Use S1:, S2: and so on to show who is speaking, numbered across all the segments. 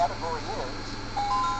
S1: category is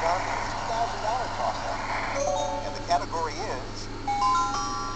S1: $3,000 toss-up, and the category is...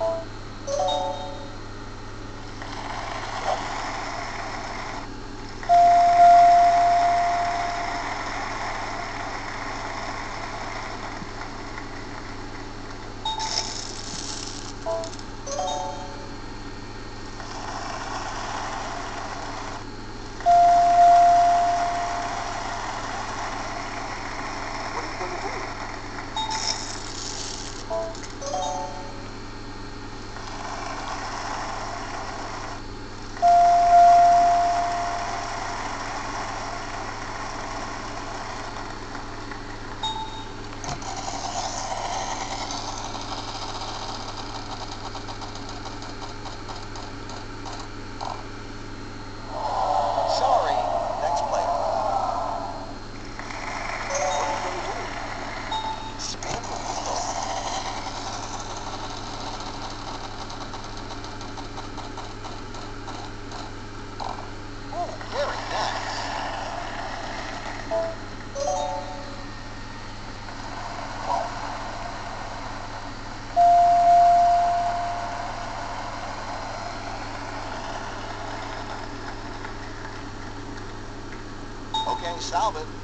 S1: 어. salmon